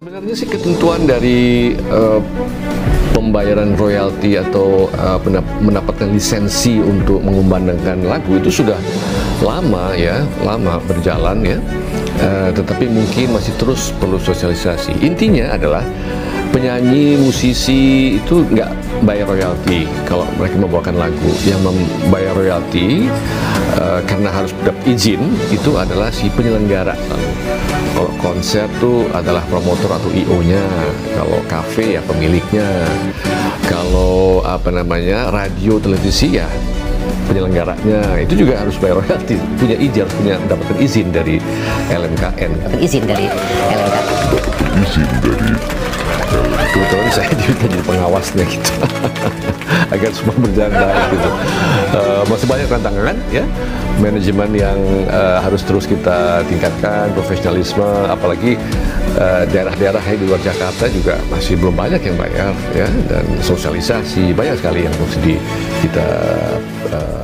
Sebenarnya sih ketentuan dari uh, pembayaran royalti atau uh, mendapatkan lisensi untuk mengumandangkan lagu itu sudah lama ya, lama berjalan ya. Uh, tetapi mungkin masih terus perlu sosialisasi. Intinya adalah penyanyi, musisi itu nggak bayar royalti kalau mereka membawakan lagu. Yang membayar royalti uh, karena harus dapat izin itu adalah si penyelenggara. Kalau konser tuh adalah promotor atau IO-nya, kalau kafe ya pemiliknya, kalau apa namanya radio televisi ya penyelenggaranya. Itu juga harus bayar royalti. Punya izin harus punya mendapatkan izin dari LMKN izin dari LMKN izin dari kebetulan saya juga jadi pengawasnya gitu. Agar semua berjalan baik gitu. Uh, masih banyak tantangan ya? Manajemen yang uh, harus terus kita tingkatkan profesionalisme apalagi daerah daerah-daerah di luar Jakarta juga masih belum banyak yang bayar ya? Dan sosialisasi banyak sekali yang mesti kita uh,